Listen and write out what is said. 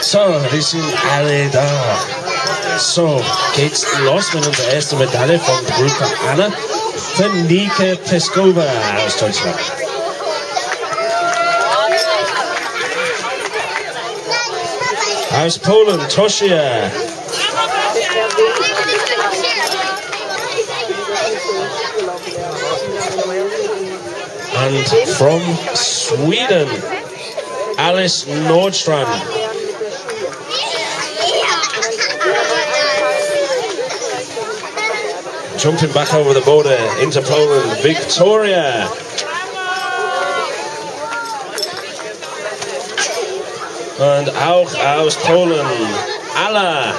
So, die er sind alle. So, geht's los mit unserer ersten Medaille von Gruppe Anna für Nika Peskova aus Deutschland. Aus. And from Sweden, Alice Nordstrand. Jumping back over the border into Poland, Victoria. And auch aus Polen, Alla.